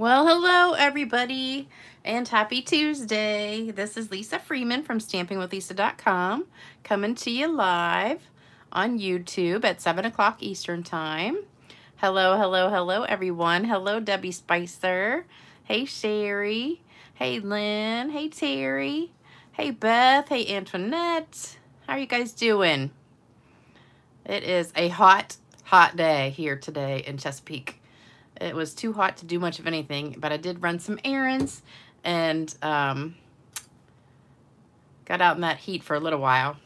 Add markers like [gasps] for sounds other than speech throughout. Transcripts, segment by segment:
Well, hello everybody and happy Tuesday. This is Lisa Freeman from stampingwithlisa.com coming to you live on YouTube at 7 o'clock Eastern Time. Hello, hello, hello everyone. Hello Debbie Spicer. Hey Sherry. Hey Lynn. Hey Terry. Hey Beth. Hey Antoinette. How are you guys doing? It is a hot, hot day here today in Chesapeake. It was too hot to do much of anything, but I did run some errands and um, got out in that heat for a little while.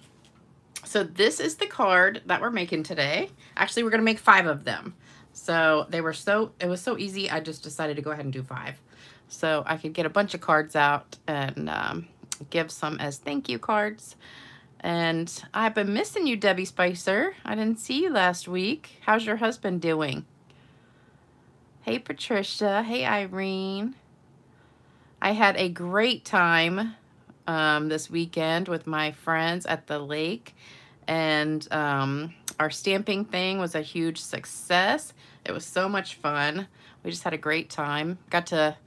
So this is the card that we're making today. Actually, we're going to make five of them. So they were so, it was so easy, I just decided to go ahead and do five. So I could get a bunch of cards out and um, give some as thank you cards. And I've been missing you, Debbie Spicer. I didn't see you last week. How's your husband doing? Hey, Patricia. Hey, Irene. I had a great time um, this weekend with my friends at the lake. And um, our stamping thing was a huge success. It was so much fun. We just had a great time. Got to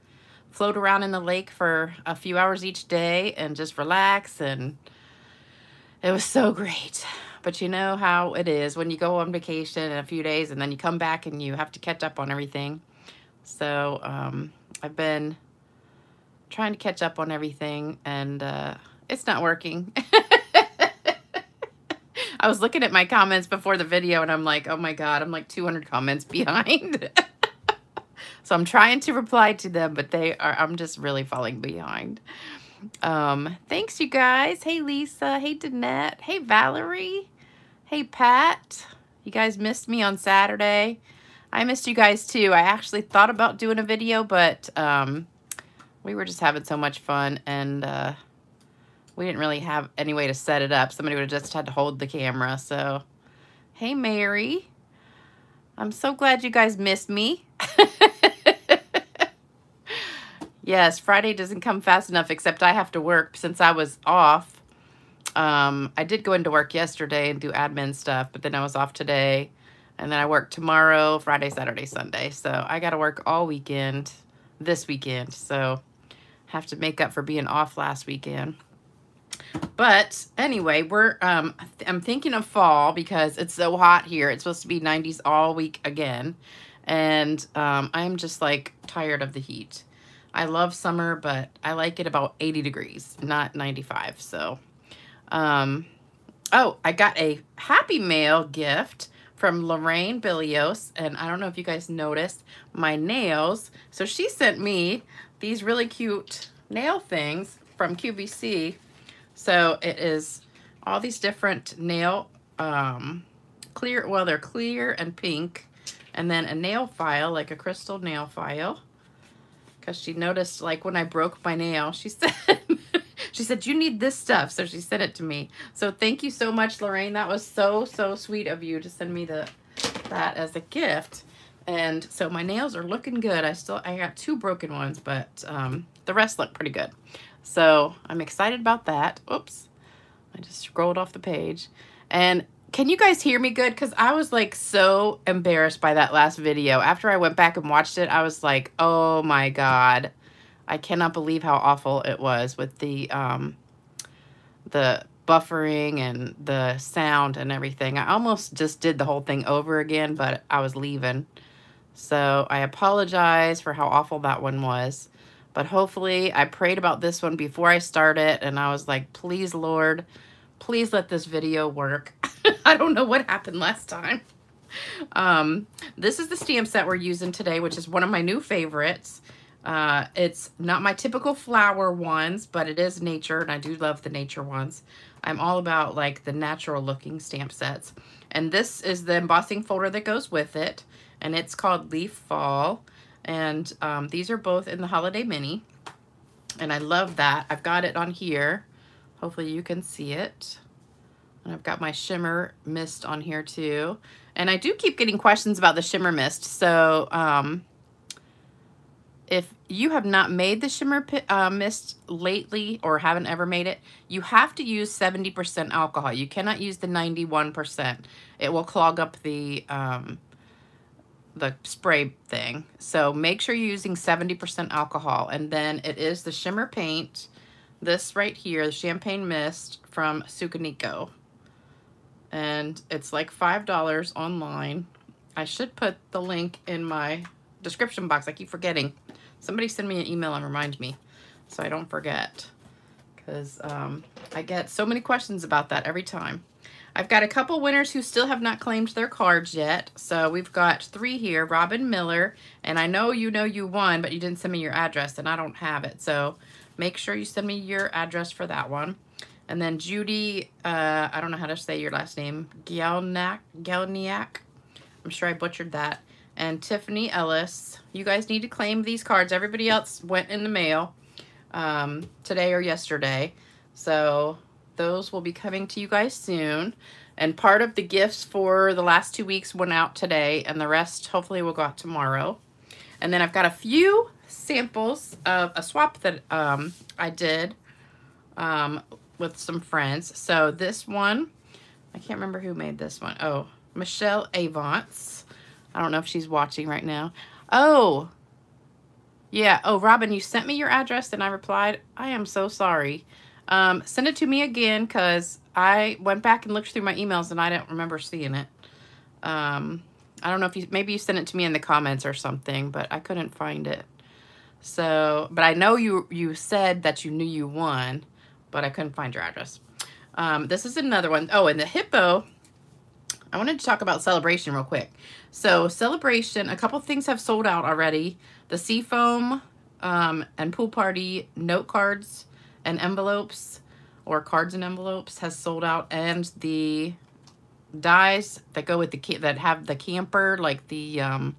float around in the lake for a few hours each day and just relax. And it was so great. But you know how it is when you go on vacation in a few days and then you come back and you have to catch up on everything. So um, I've been trying to catch up on everything and uh, it's not working. [laughs] I was looking at my comments before the video and I'm like, oh my God, I'm like 200 comments behind. [laughs] so I'm trying to reply to them, but they are, I'm just really falling behind. Um, thanks you guys. Hey Lisa, hey Danette, hey Valerie, hey Pat. You guys missed me on Saturday. I missed you guys too. I actually thought about doing a video, but um, we were just having so much fun and uh, we didn't really have any way to set it up. Somebody would have just had to hold the camera. So, hey, Mary. I'm so glad you guys missed me. [laughs] yes, Friday doesn't come fast enough, except I have to work since I was off. Um, I did go into work yesterday and do admin stuff, but then I was off today. And then I work tomorrow, Friday, Saturday, Sunday. So I got to work all weekend this weekend. So have to make up for being off last weekend. But anyway, we're um I'm thinking of fall because it's so hot here. It's supposed to be 90s all week again. And um, I'm just like tired of the heat. I love summer, but I like it about 80 degrees, not 95. So, um, oh, I got a Happy Mail gift from Lorraine Billios. And I don't know if you guys noticed my nails. So she sent me these really cute nail things from QVC. So it is all these different nail, um, clear, well, they're clear and pink. And then a nail file, like a crystal nail file. Because she noticed, like, when I broke my nail, she [laughs] said, she said, you need this stuff. So she sent it to me. So thank you so much, Lorraine. That was so, so sweet of you to send me the that as a gift. And so my nails are looking good. I still, I got two broken ones, but um, the rest look pretty good. So I'm excited about that. Oops. I just scrolled off the page. And can you guys hear me good? Because I was like so embarrassed by that last video. After I went back and watched it, I was like, oh my God. I cannot believe how awful it was with the um, the buffering and the sound and everything. I almost just did the whole thing over again, but I was leaving. So I apologize for how awful that one was. But hopefully, I prayed about this one before I started, and I was like, please, Lord, please let this video work. [laughs] I don't know what happened last time. Um, this is the stamp set we're using today, which is one of my new favorites. Uh, it's not my typical flower ones, but it is nature, and I do love the nature ones. I'm all about like the natural looking stamp sets. And this is the embossing folder that goes with it, and it's called Leaf Fall. And um, these are both in the Holiday Mini, and I love that. I've got it on here. Hopefully you can see it. And I've got my shimmer mist on here too. And I do keep getting questions about the shimmer mist. So um, if you have not made the shimmer uh, mist lately or haven't ever made it, you have to use 70% alcohol. You cannot use the 91%. It will clog up the um, the spray thing. So make sure you're using 70% alcohol. And then it is the shimmer paint, this right here, the Champagne Mist from Tsukineko. And it's like $5 online. I should put the link in my description box. I keep forgetting. Somebody send me an email and remind me so I don't forget. Because um, I get so many questions about that every time. I've got a couple winners who still have not claimed their cards yet. So we've got three here. Robin Miller. And I know you know you won, but you didn't send me your address, and I don't have it. So make sure you send me your address for that one. And then Judy, uh, I don't know how to say your last name, Galniak, Galniak. I'm sure I butchered that. And Tiffany Ellis. You guys need to claim these cards. Everybody else went in the mail um, today or yesterday. So those will be coming to you guys soon. And part of the gifts for the last two weeks went out today, and the rest hopefully will go out tomorrow. And then I've got a few samples of a swap that um, I did um, with some friends. So this one, I can't remember who made this one. Oh, Michelle Avance. I don't know if she's watching right now. Oh, yeah. Oh, Robin, you sent me your address and I replied, I am so sorry. Um, send it to me again because I went back and looked through my emails and I don't remember seeing it. Um, I don't know if you, maybe you sent it to me in the comments or something, but I couldn't find it. So, but I know you, you said that you knew you won, but I couldn't find your address. Um, this is another one. Oh, and the hippo, I wanted to talk about Celebration real quick. So Celebration, a couple things have sold out already. The Seafoam um, and Pool Party note cards and envelopes or cards and envelopes has sold out. And the dies that go with the that have the camper like the um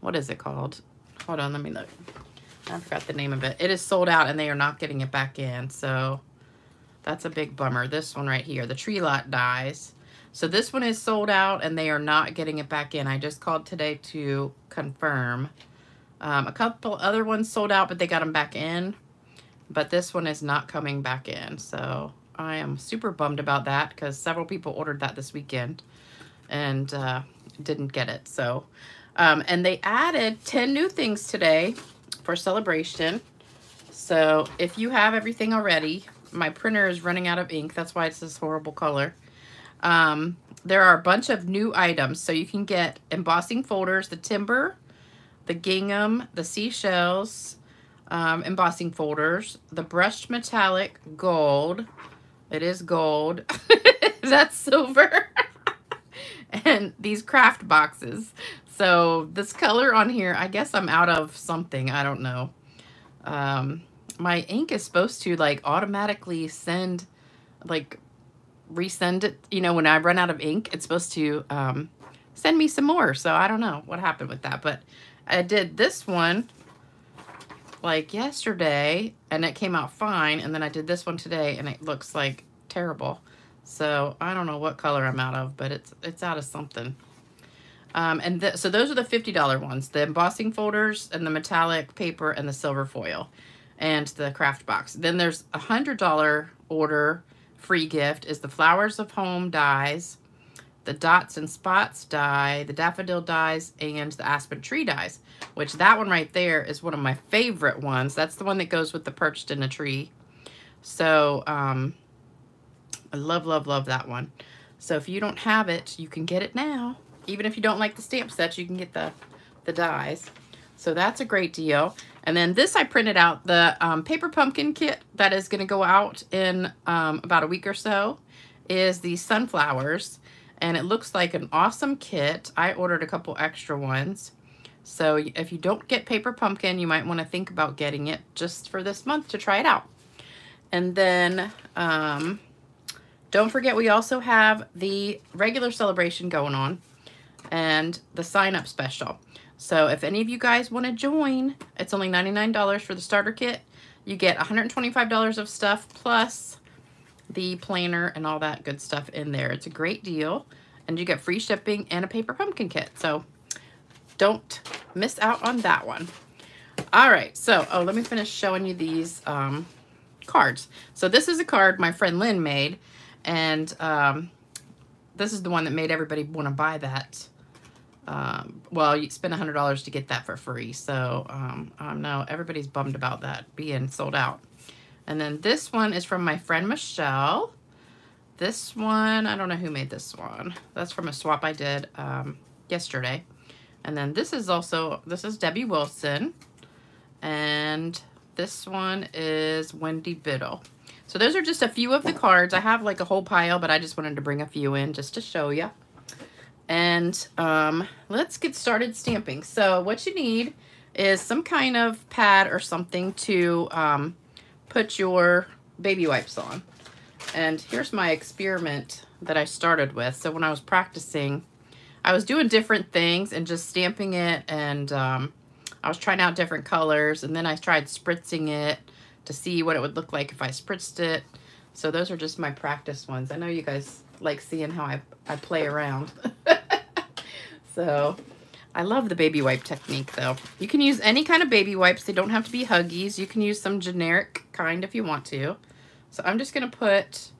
what is it called? Hold on let me look. I forgot the name of it. It is sold out and they are not getting it back in. So that's a big bummer. This one right here the tree lot dies so this one is sold out and they are not getting it back in i just called today to confirm um, a couple other ones sold out but they got them back in but this one is not coming back in. So I am super bummed about that because several people ordered that this weekend and uh, didn't get it. So, um, and they added 10 new things today for celebration. So if you have everything already, my printer is running out of ink. That's why it's this horrible color. Um, there are a bunch of new items. So you can get embossing folders, the timber, the gingham, the seashells, um, embossing folders. The brushed metallic gold. It is gold. [laughs] That's silver. [laughs] and these craft boxes. So this color on here, I guess I'm out of something. I don't know. Um, my ink is supposed to like automatically send, like resend it. You know, when I run out of ink, it's supposed to um, send me some more. So I don't know what happened with that. But I did this one like yesterday and it came out fine. And then I did this one today and it looks like terrible. So I don't know what color I'm out of, but it's it's out of something. Um, and th so those are the $50 ones, the embossing folders and the metallic paper and the silver foil and the craft box. Then there's a $100 order free gift is the Flowers of Home dies, the Dots and Spots die, the Daffodil dies, and the Aspen Tree dies which that one right there is one of my favorite ones. That's the one that goes with the perched in a tree. So um, I love, love, love that one. So if you don't have it, you can get it now. Even if you don't like the stamp sets, you can get the, the dies. So that's a great deal. And then this I printed out, the um, paper pumpkin kit that is going to go out in um, about a week or so is the sunflowers. And it looks like an awesome kit. I ordered a couple extra ones. So if you don't get Paper Pumpkin, you might want to think about getting it just for this month to try it out. And then um, don't forget we also have the regular celebration going on and the sign up special. So if any of you guys want to join, it's only $99 for the starter kit. You get $125 of stuff plus the planner and all that good stuff in there. It's a great deal. And you get free shipping and a paper pumpkin kit. So don't miss out on that one. All right, so, oh, let me finish showing you these um, cards. So this is a card my friend Lynn made, and um, this is the one that made everybody want to buy that Um, well, you spend $100 to get that for free. So um, don't know. Everybody's bummed about that being sold out. And then this one is from my friend Michelle. This one, I don't know who made this one. That's from a swap I did um, yesterday. And then this is also, this is Debbie Wilson. And this one is Wendy Biddle. So those are just a few of the cards. I have like a whole pile, but I just wanted to bring a few in just to show you. And um, let's get started stamping. So what you need is some kind of pad or something to um, put your baby wipes on. And here's my experiment that I started with. So when I was practicing, I was doing different things and just stamping it and um, I was trying out different colors and then I tried spritzing it to see what it would look like if I spritzed it. So those are just my practice ones. I know you guys like seeing how I, I play around. [laughs] so I love the baby wipe technique though. You can use any kind of baby wipes. They don't have to be Huggies. You can use some generic kind if you want to. So I'm just going to put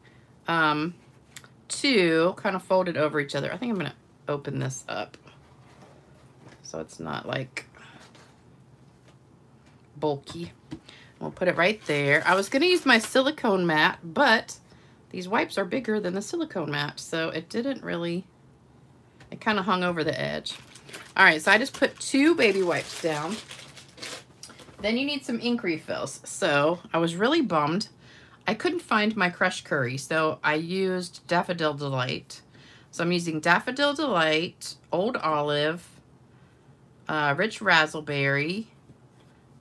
um, two kind of folded over each other. I think I'm going to open this up so it's not like bulky. We'll put it right there. I was going to use my silicone mat, but these wipes are bigger than the silicone mat, so it didn't really, it kind of hung over the edge. All right, so I just put two baby wipes down. Then you need some ink refills. So I was really bummed. I couldn't find my Crush Curry, so I used Daffodil Delight. So I'm using Daffodil Delight, Old Olive, uh, Rich Razzleberry,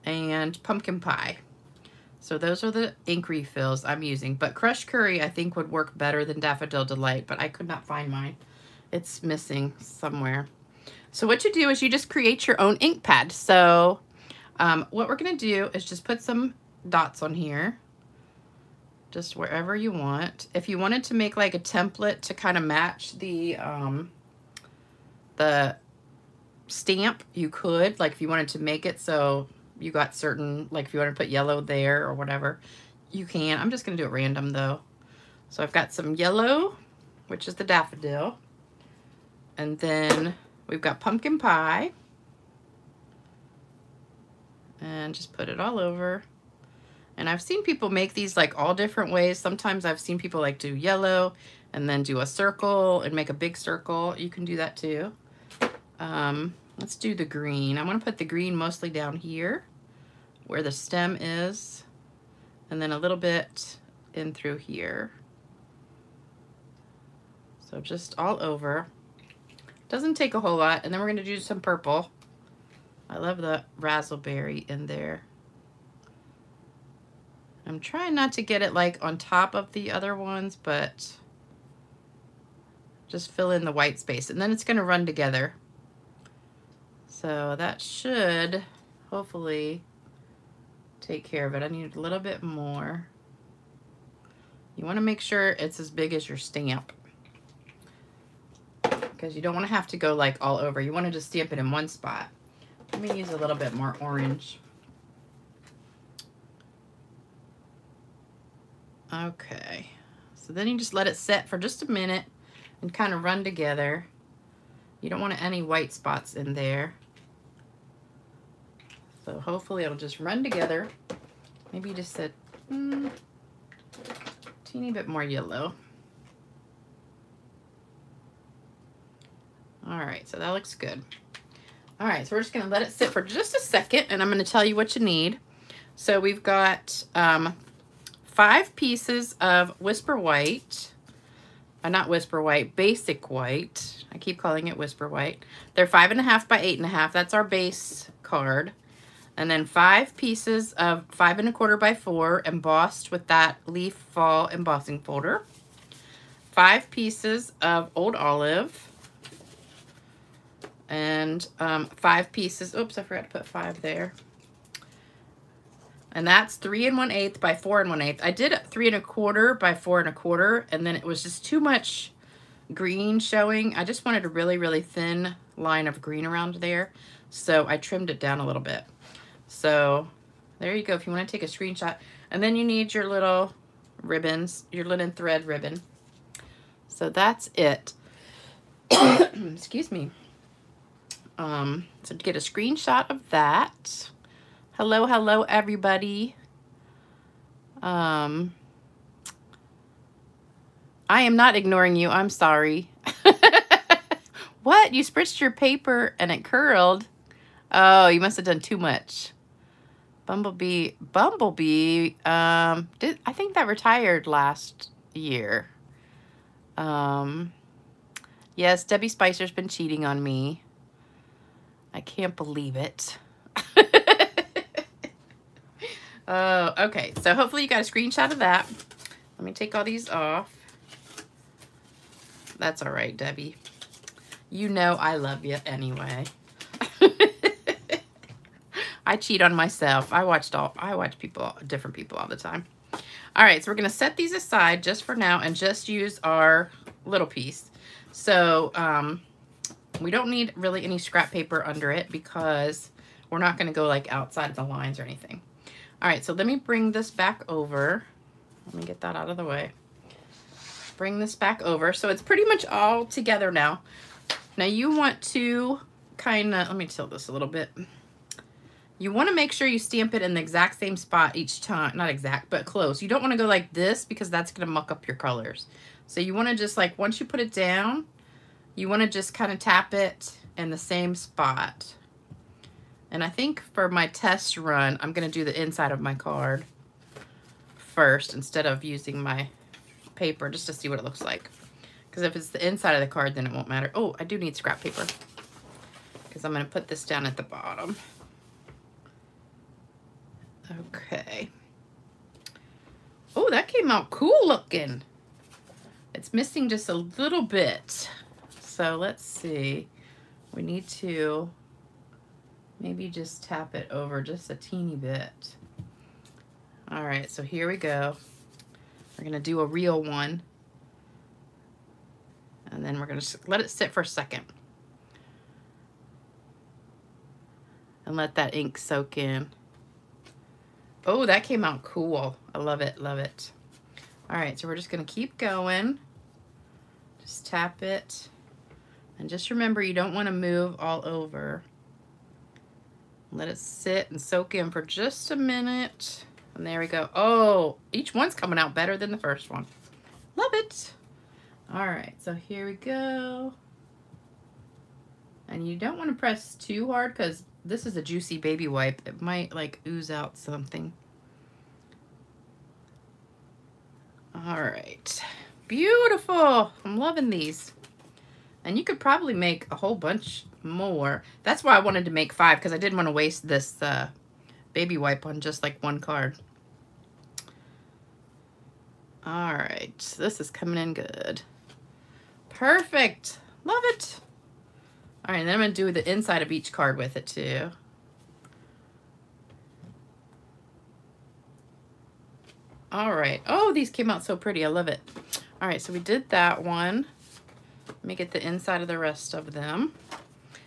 and Pumpkin Pie. So those are the ink refills I'm using. But Crush Curry I think would work better than Daffodil Delight, but I could not find mine. It's missing somewhere. So what you do is you just create your own ink pad. So um, what we're going to do is just put some dots on here. Just wherever you want. If you wanted to make like a template to kind of match the, um, the stamp, you could. Like if you wanted to make it so you got certain, like if you want to put yellow there or whatever, you can. I'm just going to do it random though. So I've got some yellow, which is the daffodil. And then we've got pumpkin pie. And just put it all over. And I've seen people make these like all different ways. Sometimes I've seen people like do yellow and then do a circle and make a big circle. You can do that too. Um, let's do the green. I'm to put the green mostly down here where the stem is and then a little bit in through here. So just all over. Doesn't take a whole lot. And then we're going to do some purple. I love the razzleberry in there. I'm trying not to get it like on top of the other ones, but just fill in the white space. And then it's going to run together. So that should hopefully take care of it. I need a little bit more. You want to make sure it's as big as your stamp because you don't want to have to go like all over. You want to just stamp it in one spot. Let me use a little bit more orange. Okay, so then you just let it set for just a minute and kind of run together. You don't want any white spots in there. So hopefully it'll just run together. Maybe just a mm, teeny bit more yellow. All right, so that looks good. All right, so we're just gonna let it sit for just a second and I'm gonna tell you what you need. So we've got um, five pieces of Whisper White, uh, not Whisper White, Basic White. I keep calling it Whisper White. They're five and a half by eight and a half. That's our base card. And then five pieces of five and a quarter by four embossed with that leaf fall embossing folder. Five pieces of old olive. And um, five pieces, oops, I forgot to put five there. And that's three and one eighth by four and one eighth. I did three and a quarter by four and a quarter, and then it was just too much green showing. I just wanted a really, really thin line of green around there. So I trimmed it down a little bit. So there you go if you want to take a screenshot. And then you need your little ribbons, your linen thread ribbon. So that's it. [coughs] Excuse me. Um, so to get a screenshot of that. Hello, hello, everybody. Um, I am not ignoring you. I'm sorry. [laughs] what? You spritzed your paper and it curled? Oh, you must have done too much. Bumblebee, Bumblebee, um, did, I think that retired last year. Um, yes, Debbie Spicer's been cheating on me. I can't believe it. [laughs] Oh, okay. So hopefully you got a screenshot of that. Let me take all these off. That's all right, Debbie. You know I love you anyway. [laughs] I cheat on myself. I watched all I watch people different people all the time. All right, so we're gonna set these aside just for now and just use our little piece. So um, we don't need really any scrap paper under it because we're not gonna go like outside the lines or anything. All right, so let me bring this back over. Let me get that out of the way. Bring this back over. So it's pretty much all together now. Now you want to kind of, let me tilt this a little bit. You want to make sure you stamp it in the exact same spot each time. Not exact, but close. You don't want to go like this because that's going to muck up your colors. So you want to just like, once you put it down, you want to just kind of tap it in the same spot. And I think for my test run, I'm going to do the inside of my card first instead of using my paper just to see what it looks like. Because if it's the inside of the card, then it won't matter. Oh, I do need scrap paper. Because I'm going to put this down at the bottom. Okay. Oh, that came out cool looking. It's missing just a little bit. So let's see. We need to Maybe just tap it over just a teeny bit. All right, so here we go. We're gonna do a real one. And then we're gonna let it sit for a second. And let that ink soak in. Oh, that came out cool. I love it, love it. All right, so we're just gonna keep going. Just tap it. And just remember, you don't wanna move all over. Let it sit and soak in for just a minute. And there we go. Oh, each one's coming out better than the first one. Love it. All right, so here we go. And you don't want to press too hard because this is a juicy baby wipe. It might like ooze out something. All right, beautiful. I'm loving these. And you could probably make a whole bunch more. That's why I wanted to make five because I didn't want to waste this uh, baby wipe on just like one card. All right, this is coming in good. Perfect. Love it. All right, then I'm to do the inside of each card with it too. All right. Oh, these came out so pretty. I love it. All right, so we did that one. Let me get the inside of the rest of them.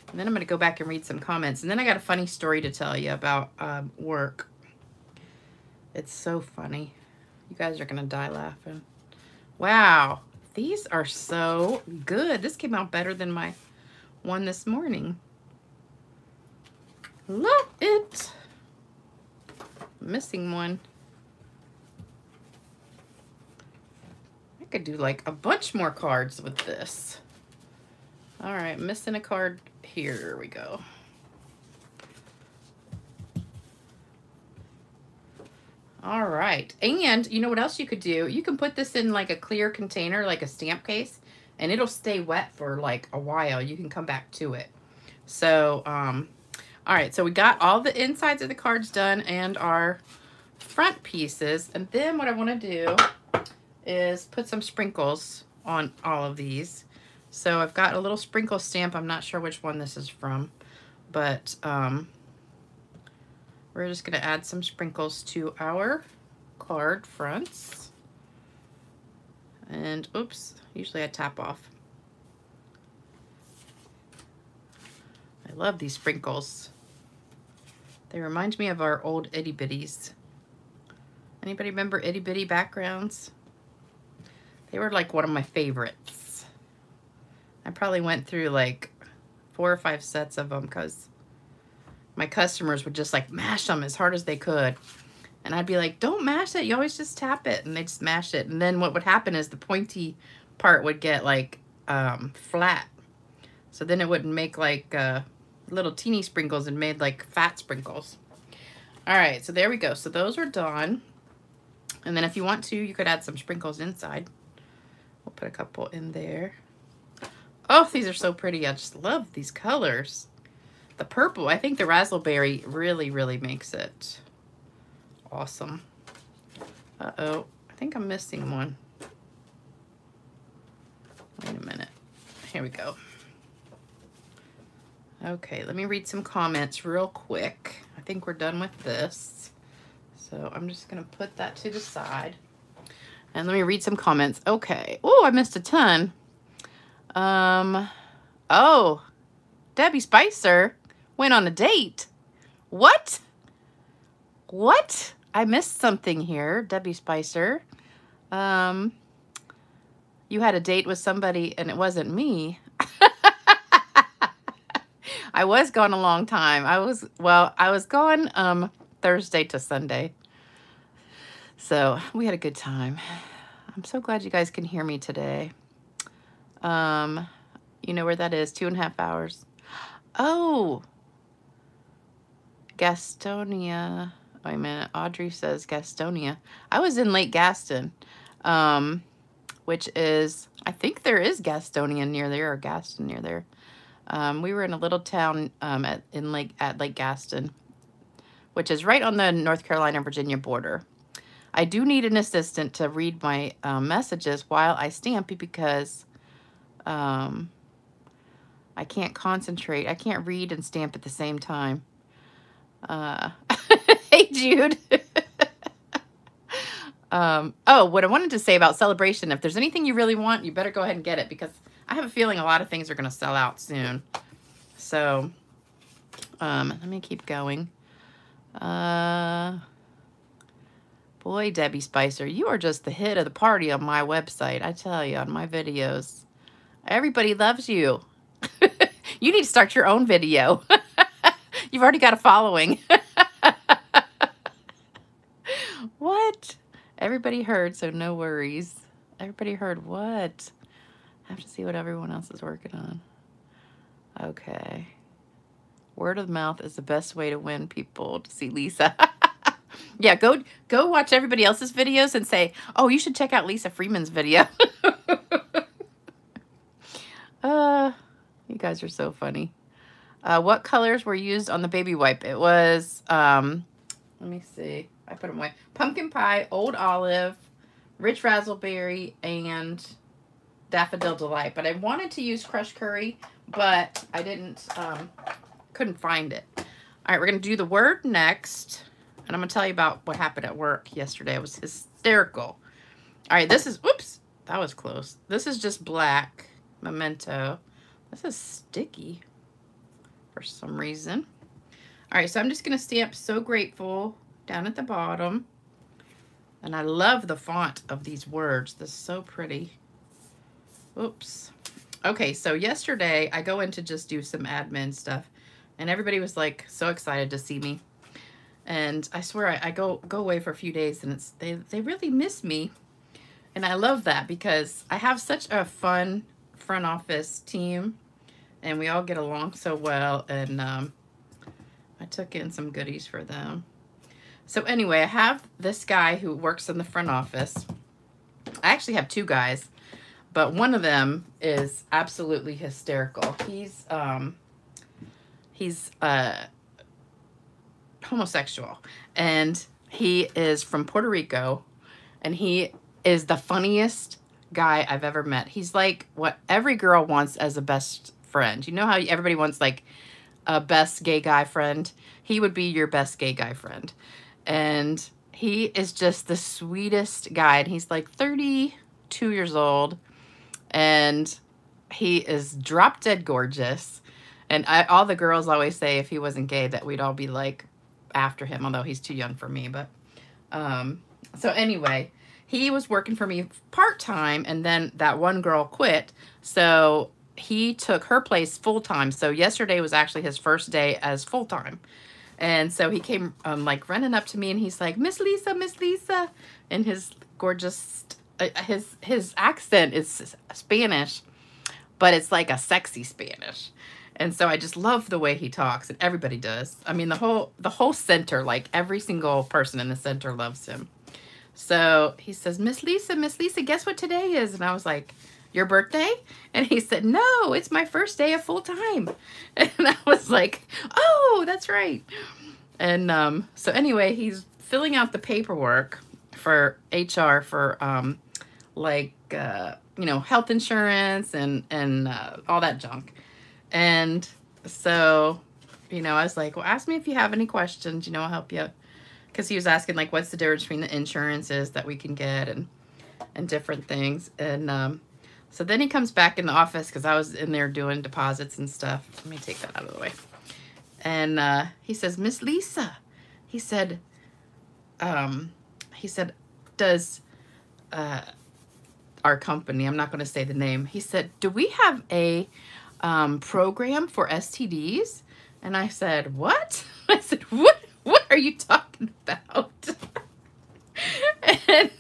And then I'm going to go back and read some comments. And then I got a funny story to tell you about um, work. It's so funny. You guys are going to die laughing. Wow. These are so good. This came out better than my one this morning. Love it. Missing one. I could do like a bunch more cards with this. All right, missing a card here we go. All right. And you know what else you could do? You can put this in like a clear container, like a stamp case, and it'll stay wet for like a while. You can come back to it. So, um, all right. So we got all the insides of the cards done and our front pieces. And then what I want to do is put some sprinkles on all of these. So I've got a little sprinkle stamp. I'm not sure which one this is from, but um, we're just going to add some sprinkles to our card fronts. And oops, usually I tap off. I love these sprinkles. They remind me of our old itty bitties. Anybody remember itty bitty backgrounds? They were like one of my favorites. I probably went through like four or five sets of them because my customers would just like mash them as hard as they could. And I'd be like, don't mash it. You always just tap it. And they'd smash it. And then what would happen is the pointy part would get like um, flat. So then it wouldn't make like uh, little teeny sprinkles and made like fat sprinkles. All right, so there we go. So those are done. And then if you want to, you could add some sprinkles inside. We'll put a couple in there. Oh, these are so pretty. I just love these colors. The purple, I think the raspberry really, really makes it awesome. Uh-oh, I think I'm missing one. Wait a minute. Here we go. Okay, let me read some comments real quick. I think we're done with this. So I'm just going to put that to the side. And let me read some comments. Okay. Oh, I missed a ton. Um, oh, Debbie Spicer went on a date. What? What? I missed something here, Debbie Spicer. Um, you had a date with somebody and it wasn't me. [laughs] I was gone a long time. I was, well, I was gone um, Thursday to Sunday. So we had a good time. I'm so glad you guys can hear me today. Um, you know where that is, two and a half hours. Oh, Gastonia. Wait a minute. Audrey says Gastonia. I was in Lake Gaston, um, which is, I think there is Gastonia near there or Gaston near there. Um, we were in a little town um, at, in Lake, at Lake Gaston, which is right on the North Carolina-Virginia border. I do need an assistant to read my um, messages while I stamp because um, I can't concentrate. I can't read and stamp at the same time. Uh, [laughs] hey, Jude. [laughs] um, oh, what I wanted to say about celebration, if there's anything you really want, you better go ahead and get it because I have a feeling a lot of things are going to sell out soon. So, um, let me keep going. Uh, boy, Debbie Spicer, you are just the hit of the party on my website. I tell you, on my videos. Everybody loves you. [laughs] you need to start your own video. [laughs] You've already got a following. [laughs] what? Everybody heard, so no worries. Everybody heard what? I have to see what everyone else is working on. Okay. Word of mouth is the best way to win people to see Lisa. yeah, go go watch everybody else's videos and say, oh, you should check out Lisa Freeman's video. uh, you guys are so funny. Uh, what colors were used on the baby wipe? It was, um, let me see. I put them away. Pumpkin pie, old olive, rich raspberry, and daffodil delight. But I wanted to use crushed curry, but I didn't, um, couldn't find it. All right, we're going to do the word next. And I'm going to tell you about what happened at work yesterday. It was hysterical. All right, this is, whoops, that was close. This is just black memento. This is sticky for some reason. All right, so I'm just going to stamp So Grateful down at the bottom. And I love the font of these words. This is so pretty. Oops. Okay, so yesterday I go in to just do some admin stuff. And everybody was like so excited to see me. And I swear I, I go go away for a few days and it's they, they really miss me. And I love that because I have such a fun front office team and we all get along so well and um, I took in some goodies for them. So anyway, I have this guy who works in the front office. I actually have two guys, but one of them is absolutely hysterical. He's um, he's uh, homosexual and he is from Puerto Rico and he is the funniest guy I've ever met. He's like what every girl wants as a best friend. You know how everybody wants like a best gay guy friend? He would be your best gay guy friend. And he is just the sweetest guy. And he's like 32 years old. And he is drop dead gorgeous. And I, all the girls always say if he wasn't gay that we'd all be like after him, although he's too young for me. But um, so anyway, he was working for me part-time and then that one girl quit. So he took her place full time. So yesterday was actually his first day as full time. And so he came um, like running up to me and he's like, Miss Lisa, Miss Lisa. And his gorgeous, uh, his, his accent is Spanish, but it's like a sexy Spanish. And so I just love the way he talks and everybody does. I mean, the whole, the whole center, like every single person in the center loves him. So he says, Miss Lisa, Miss Lisa, guess what today is? And I was like, your birthday? And he said, no, it's my first day of full time. [laughs] And I was like, oh, that's right. And um, so anyway, he's filling out the paperwork for HR for um, like, uh, you know, health insurance and, and uh, all that junk. And so, you know, I was like, well, ask me if you have any questions, you know, I'll help you. Because he was asking like, what's the difference between the insurances that we can get and, and different things. And um, so then he comes back in the office because I was in there doing deposits and stuff. Let me take that out of the way. And uh, he says, Miss Lisa, he said, um, he said, does uh, our company, I'm not going to say the name, he said, do we have a um, program for STDs? And I said, what? [laughs] I said, what, what are you talking about? [laughs] and,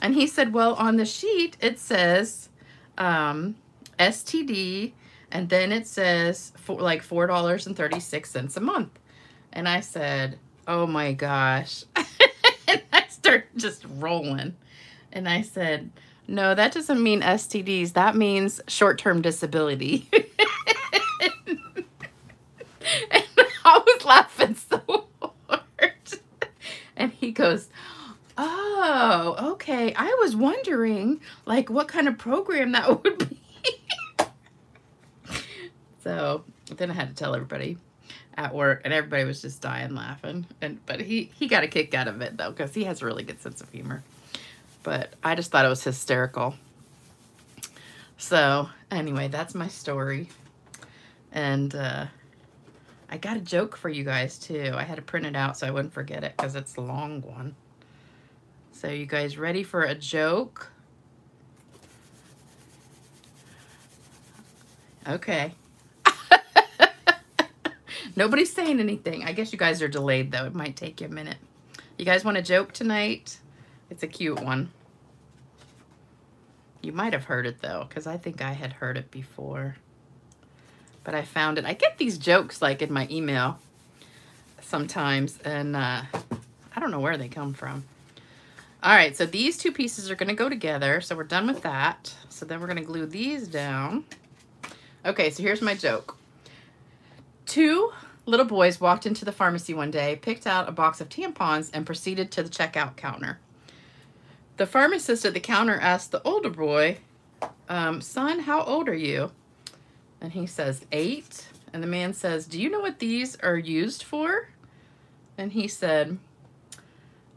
and he said, well, on the sheet, it says, um, STD, and then it says for like four dollars and thirty six cents a month. And I said, "Oh my gosh!" [laughs] and I start just rolling, and I said, "No, that doesn't mean STDs. That means short term disability." [laughs] and I was laughing so [laughs] hard, and he goes. Oh, okay. I was wondering, like, what kind of program that [laughs] would be. so then I had to tell everybody at work, and everybody was just dying laughing. And but he he got a kick out of it though, because he has a really good sense of humor. But I just thought it was hysterical. So anyway, that's my story, and uh, I got a joke for you guys too. I had to print it out so I wouldn't forget it because it's a long one. So you guys ready for a joke? Okay. [laughs] Nobody's saying anything. I guess you guys are delayed though. It might take you a minute. You guys want a joke tonight? It's a cute one. You might have heard it though, because I think I had heard it before. But I found it. I get these jokes like in my email sometimes, and uh, I don't know where they come from. All right, so these two pieces are to go together. So we're done with that. So then we're to glue these down. Okay, so here's my joke. Two little boys walked into the pharmacy one day, picked out a box of tampons, and proceeded to the checkout counter. The pharmacist at the counter asked the older boy, um, son, how old are you? And he says, eight. And the man says, do you know what these are used for? And he said,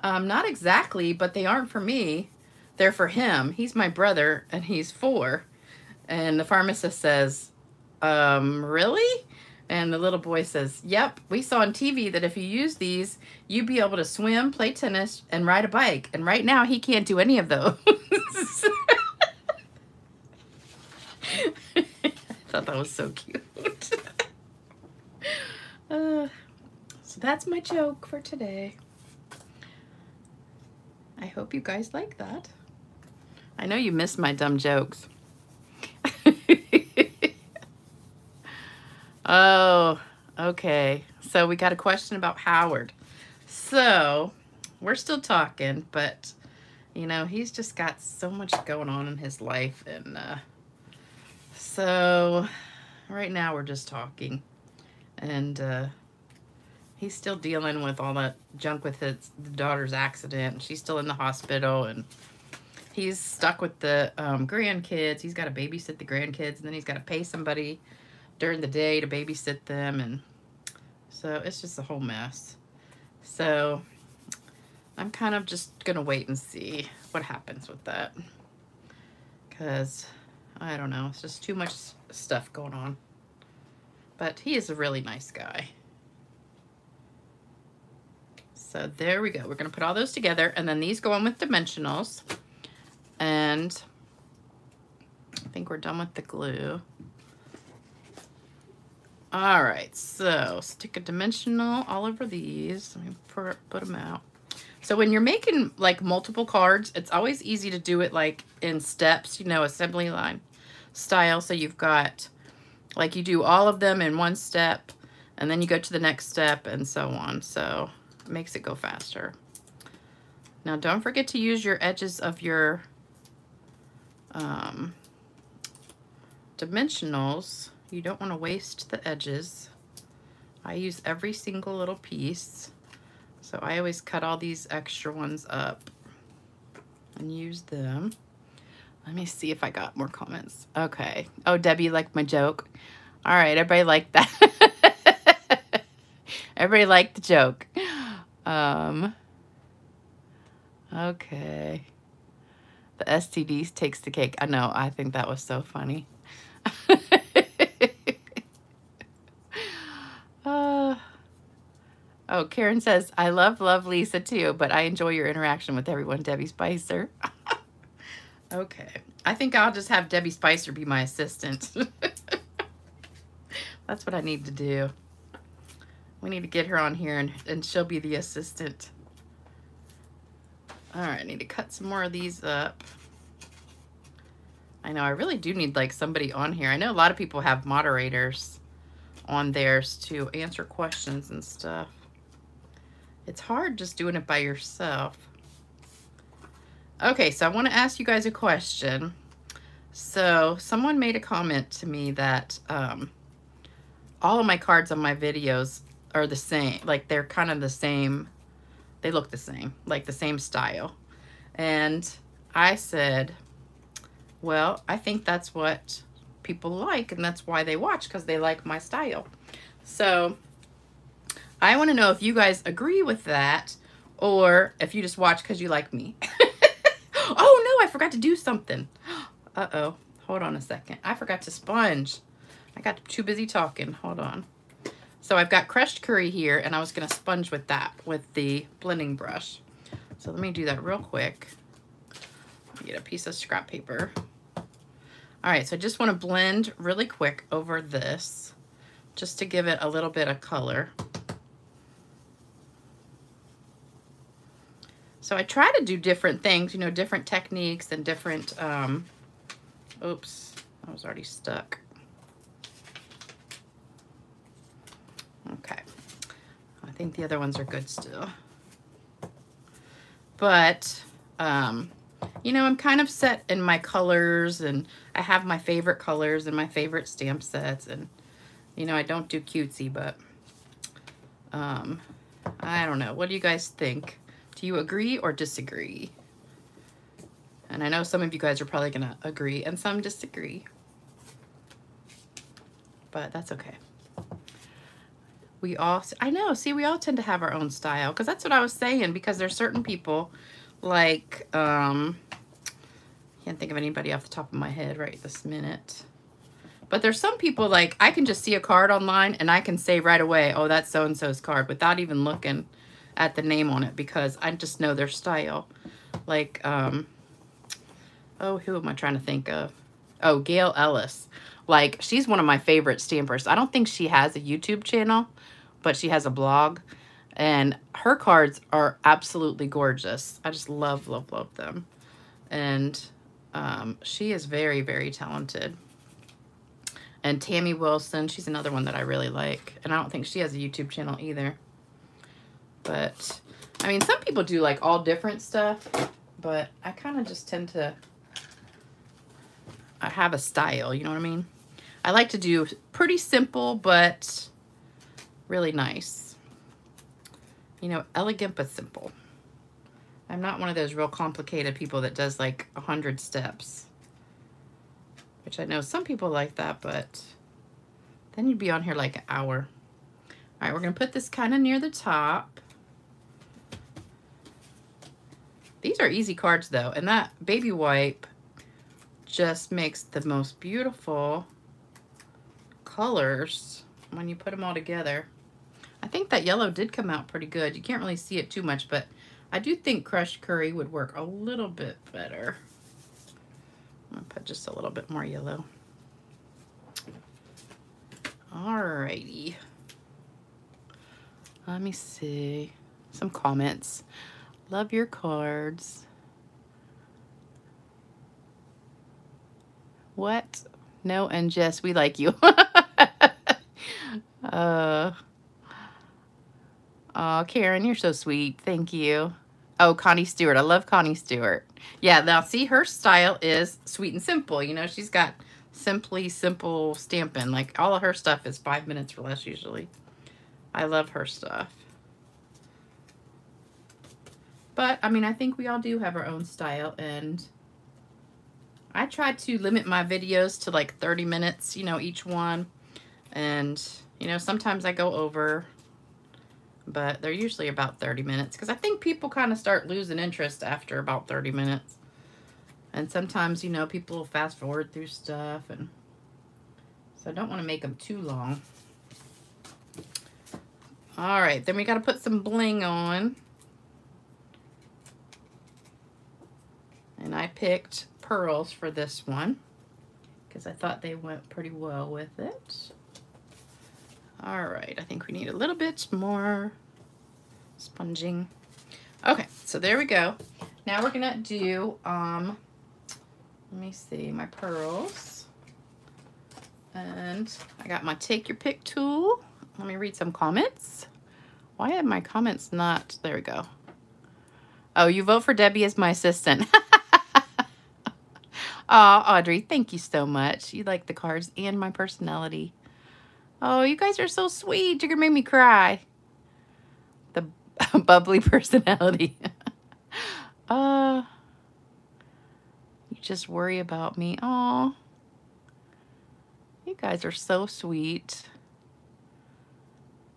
um, not exactly, but they aren't for me. They're for him. He's my brother, and he's four. And the pharmacist says, um, really? And the little boy says, yep, we saw on TV that if you use these, you'd be able to swim, play tennis, and ride a bike. And right now, he can't do any of those. [laughs] I thought that was so cute. [laughs] uh, so that's my joke for today. I hope you guys like that. I know you missed my dumb jokes. [laughs] oh, okay. So we got a question about Howard. So we're still talking, but you know, he's just got so much going on in his life. And uh, so right now we're just talking. And uh, he's still dealing with all that junk with his daughter's accident. She's still in the hospital and he's stuck with the um, grandkids. He's got to babysit the grandkids and then he's got to pay somebody during the day to babysit them. And so it's just a whole mess. So I'm kind of just going to wait and see what happens with that. Because, I don't know, it's just too much stuff going on. But he is a really nice guy. So there we go. We're going to put all those together. And then these go on with dimensionals. And I think we're done with the glue. All right, so stick a dimensional all over these. Let me put, put them out. So when you're making like multiple cards, it's always easy to do it like in steps, you know, assembly line style. So you've got like you do all of them in one step and then you go to the next step and so on. So makes it go faster. Now don't forget to use your edges of your um, dimensionals. You don't want to waste the edges. I use every single little piece. So I always cut all these extra ones up and use them. Let me see if I got more comments. Okay. Oh, Debbie liked my joke. All right, everybody liked that. [laughs] everybody liked the joke. Um, okay. The STDs takes the cake. I know. I think that was so funny. [laughs] uh, oh, Karen says, I love, love Lisa too, but I enjoy your interaction with everyone, Debbie Spicer. [laughs] okay. I think I'll just have Debbie Spicer be my assistant. [laughs] That's what I need to do. We need to get her on here and, and she'll be the assistant. All right, I need to cut some more of these up. I know, I really do need like somebody on here. I know a lot of people have moderators on theirs to answer questions and stuff. It's hard just doing it by yourself. Okay, so I want to ask you guys a question. So someone made a comment to me that um, all of my cards on my videos are the same. Like they're kind of the same they look the same, like the same style. And I said, well, I think that's what people like and that's why they watch because they like my style. So I want to know if you guys agree with that or if you just watch because you like me. [laughs] oh no, I forgot to do something. [gasps] Uh-oh, hold on a second. I forgot to sponge. I got too busy talking. Hold on. So I've got crushed curry here, and I was going to sponge with that with the blending brush. So let me do that real quick. Get a piece of scrap paper. All right, so I just want to blend really quick over this just to give it a little bit of color. So I try to do different things, you know, different techniques and different, um, oops, I was already stuck. Okay. I think the other ones are good still. But, um, you know, I'm kind of set in my colors and I have my favorite colors and my favorite stamp sets. And, you know, I don't do cutesy, but um, I don't know. What do you guys think? Do you agree or disagree? And I know some of you guys are probably going to agree and some disagree. But that's okay we all, I know, see, we all tend to have our own style because that's what I was saying because there's certain people like, um, can't think of anybody off the top of my head right this minute. But there's some people like, I can just see a card online and I can say right away, oh, that's so-and-so's card without even looking at the name on it because I just know their style. Like, um, oh, who am I trying to think of? Oh, Gail Ellis. Like, she's one of my favorite stampers. I don't think she has a YouTube channel, but she has a blog. And her cards are absolutely gorgeous. I just love, love, love them. And um, she is very, very talented. And Tammy Wilson, she's another one that I really like. And I don't think she has a YouTube channel either. But, I mean, some people do like all different stuff. But I kind of just tend to I have a style, you know what I mean? I like to do pretty simple, but really nice. You know, elegant but simple. I'm not one of those real complicated people that does like a hundred steps. Which I know some people like that, but then you'd be on here like an hour. All right, we're gonna put this kind of near the top. These are easy cards though, and that baby wipe just makes the most beautiful colors when you put them all together. I think that yellow did come out pretty good. You can't really see it too much, but I do think crushed curry would work a little bit better. I'm gonna put just a little bit more yellow. Alrighty. Let me see. Some comments. Love your cards. What? No, and Jess, we like you. [laughs] uh, oh, Karen, you're so sweet. Thank you. Oh, Connie Stewart. I love Connie Stewart. Yeah, now see, her style is sweet and simple. You know, she's got simply simple stamping. Like, all of her stuff is five minutes or less usually. I love her stuff. But, I mean, I think we all do have our own style, and I try to limit my videos to like 30 minutes, you know, each one. And, you know, sometimes I go over, but they're usually about 30 minutes because I think people kind of start losing interest after about 30 minutes. And sometimes, you know, people fast forward through stuff. and So I don't want to make them too long. All right, then we got to put some bling on. And I picked pearls for this one because I thought they went pretty well with it. All right, I think we need a little bit more sponging. Okay, so there we go. Now we're gonna do, um, let me see, my pearls. And I got my take your pick tool. Let me read some comments. Why have my comments not, there we go. Oh, you vote for Debbie as my assistant. [laughs] Oh, Audrey, thank you so much. You like the cards and my personality. Oh, you guys are so sweet. You're going to make me cry. The [laughs] bubbly personality. [laughs] uh, you just worry about me. Oh, you guys are so sweet.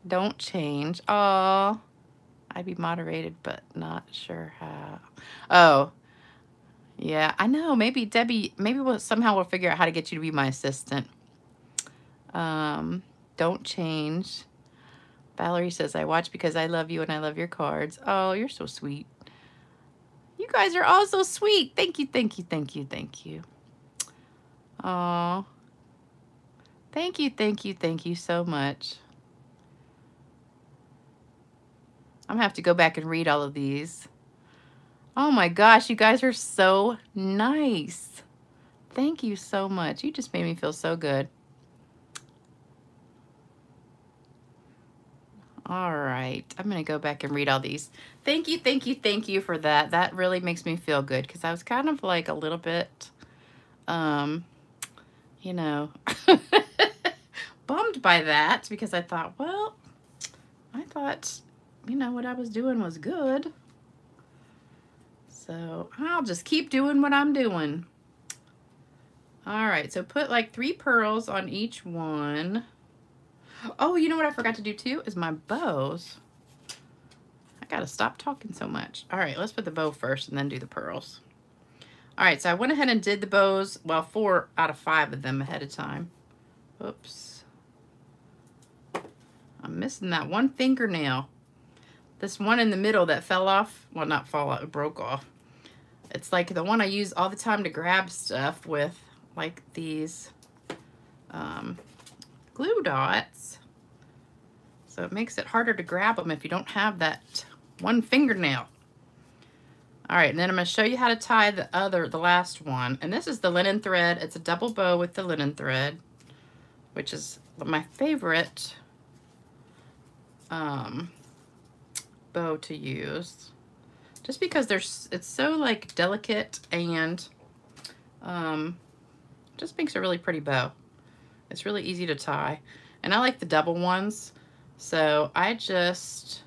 Don't change. Oh, I'd be moderated, but not sure how. Oh, yeah, I know. Maybe Debbie, maybe we'll somehow we'll figure out how to get you to be my assistant. Um, don't change. Valerie says, I watch because I love you and I love your cards. Oh, you're so sweet. You guys are all so sweet. Thank you, thank you, thank you, thank you. Oh, thank you, thank you, thank you so much. I'm to have to go back and read all of these. Oh my gosh, you guys are so nice. Thank you so much. You just made me feel so good. All right, I'm going to go back and read all these. Thank you, thank you, thank you for that. That really makes me feel good because I was kind of like a little bit, um, you know, [laughs] bummed by that because I thought, well, I thought, you know, what I was doing was good. So I'll just keep doing what I'm doing. All right, so put like three pearls on each one. Oh, you know what I forgot to do too is my bows. I gotta stop talking so much. All right, let's put the bow first and then do the pearls. All right, so I went ahead and did the bows, well, four out of five of them ahead of time. Oops. I'm missing that one fingernail. This one in the middle that fell off, well, not fall off, it broke off. It's like the one I use all the time to grab stuff with, like these um, glue dots. So it makes it harder to grab them if you don't have that one fingernail. All right, and then I'm going to show you how to tie the other, the last one. And this is the linen thread. It's a double bow with the linen thread, which is my favorite um, bow to use just because there's it's so like delicate and um, just makes a really pretty bow. It's really easy to tie. And I like the double ones. So I just,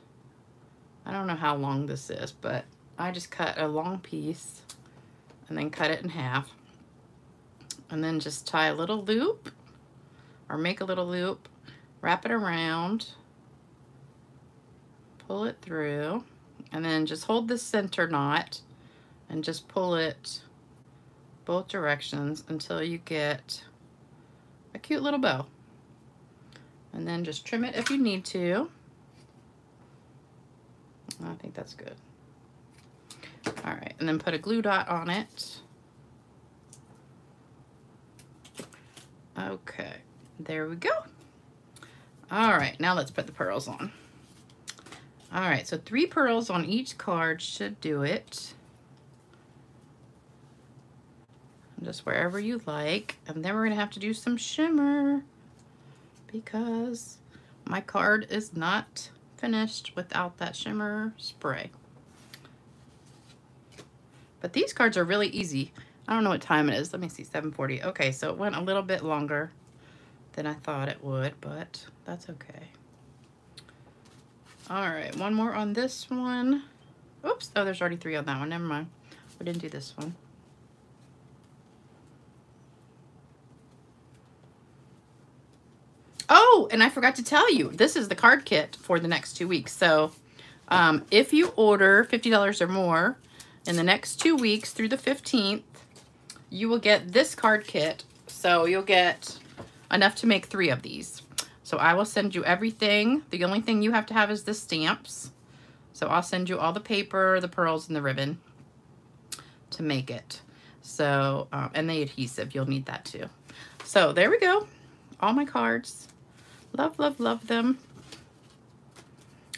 I don't know how long this is, but I just cut a long piece and then cut it in half. And then just tie a little loop or make a little loop, wrap it around, pull it through. And then just hold the center knot and just pull it both directions until you get a cute little bow. And then just trim it if you need to. I think that's good. All right, and then put a glue dot on it. Okay, there we go. All right, now let's put the pearls on. All right, so three pearls on each card should do it. Just wherever you like. And then we're going to have to do some shimmer because my card is not finished without that shimmer spray. But these cards are really easy. I don't know what time it is. Let me see, 7.40. Okay, so it went a little bit longer than I thought it would, but that's okay. All right, one more on this one. Oops, oh, there's already three on that one. Never mind. We didn't do this one. Oh, and I forgot to tell you, this is the card kit for the next two weeks. So um, if you order $50 or more in the next two weeks through the 15th, you will get this card kit. So you'll get enough to make three of these. So I will send you everything. The only thing you have to have is the stamps. So I'll send you all the paper, the pearls, and the ribbon to make it. So, um, and the adhesive, you'll need that too. So there we go. All my cards. Love, love, love them.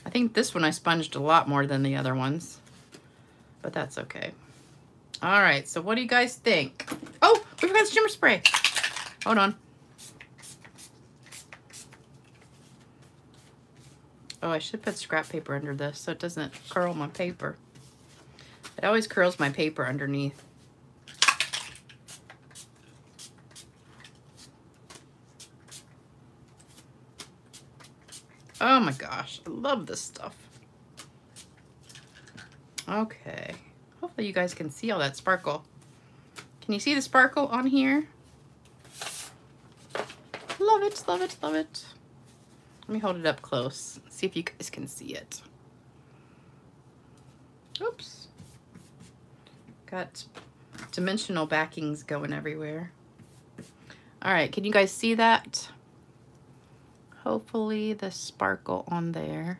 I think this one I sponged a lot more than the other ones, but that's okay. All right, so what do you guys think? Oh, we forgot the shimmer spray. Hold on. Oh, I should put scrap paper under this so it doesn't curl my paper. It always curls my paper underneath. Oh my gosh, I love this stuff. Okay, hopefully you guys can see all that sparkle. Can you see the sparkle on here? Love it, love it, love it. Let me hold it up close, see if you guys can see it. Oops. Got dimensional backings going everywhere. All right, can you guys see that? Hopefully the sparkle on there.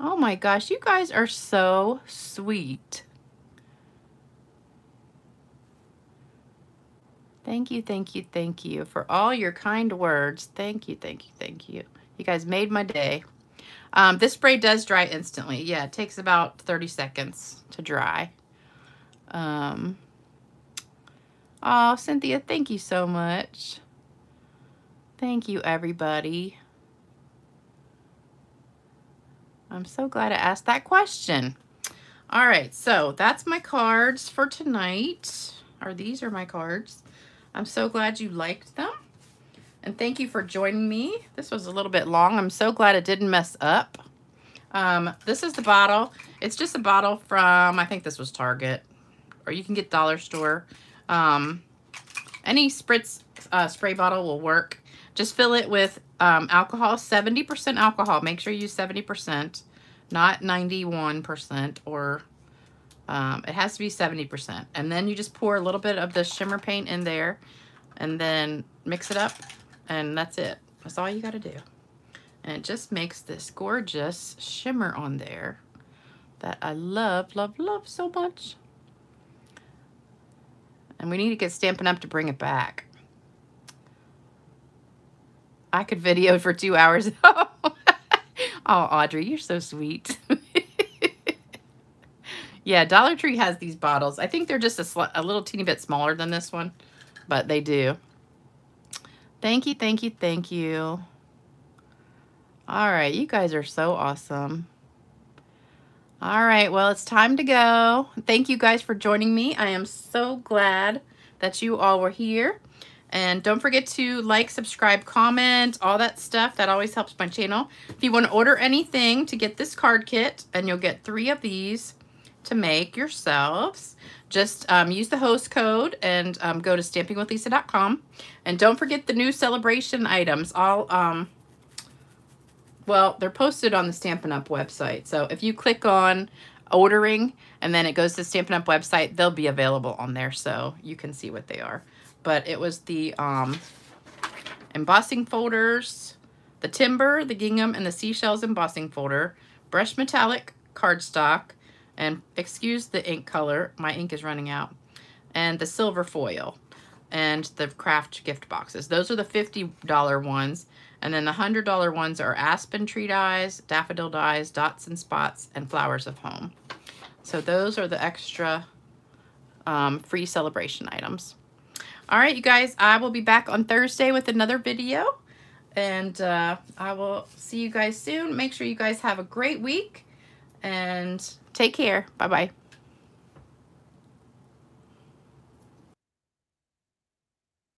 Oh my gosh, you guys are so sweet. Thank you, thank you, thank you for all your kind words. Thank you, thank you, thank you. You guys made my day. Um, this spray does dry instantly. Yeah, it takes about 30 seconds to dry. Um, oh, Cynthia, thank you so much. Thank you, everybody. I'm so glad I asked that question. All right, so that's my cards for tonight. Or these are my cards. I'm so glad you liked them. And thank you for joining me. This was a little bit long. I'm so glad it didn't mess up. Um, this is the bottle. It's just a bottle from, I think this was Target. Or you can get dollar store. Um, any spritz uh, spray bottle will work. Just fill it with um, alcohol, 70% alcohol. Make sure you use 70%, not 91% or um, it has to be 70%. And then you just pour a little bit of the shimmer paint in there and then mix it up and that's it. That's all you got to do. And it just makes this gorgeous shimmer on there that I love, love, love so much. And we need to get Stampin' Up! to bring it back. I could video for two hours. [laughs] oh, Audrey, you're so sweet. [laughs] yeah, Dollar Tree has these bottles. I think they're just a, a little teeny bit smaller than this one, but they do. Thank you, thank you, thank you. All right, you guys are so awesome. All right, well, it's time to go. Thank you guys for joining me. I am so glad that you all were here. And don't forget to like, subscribe, comment, all that stuff. That always helps my channel. If you want to order anything to get this card kit, and you'll get three of these to make yourselves, just um, use the host code and um, go to stampingwithlisa.com. And don't forget the new celebration items. All, um, well, they're posted on the Stampin' Up! website. So if you click on ordering and then it goes to Stampin' Up! website, they'll be available on there so you can see what they are but it was the um, embossing folders, the timber, the gingham, and the seashells embossing folder, brush metallic cardstock, and excuse the ink color, my ink is running out, and the silver foil. and the craft gift boxes. Those are the $50 ones. And then the $100 ones are aspen tree dies, daffodil dies, dots and spots, and flowers of home. So those are the extra um, free celebration items. All right, you guys, I will be back on Thursday with another video. And uh, I will see you guys soon. Make sure you guys have a great week. And take care. Bye-bye.